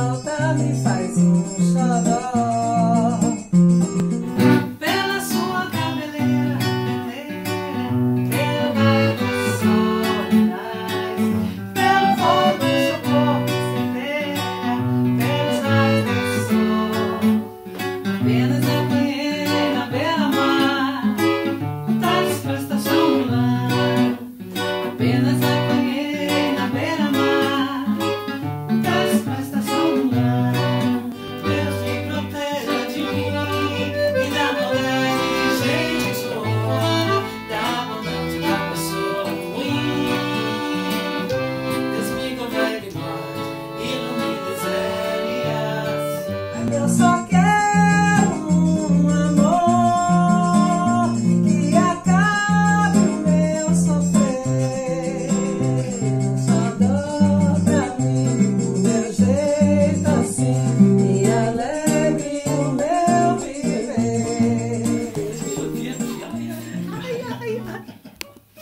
falta me faz um xodó. Eu só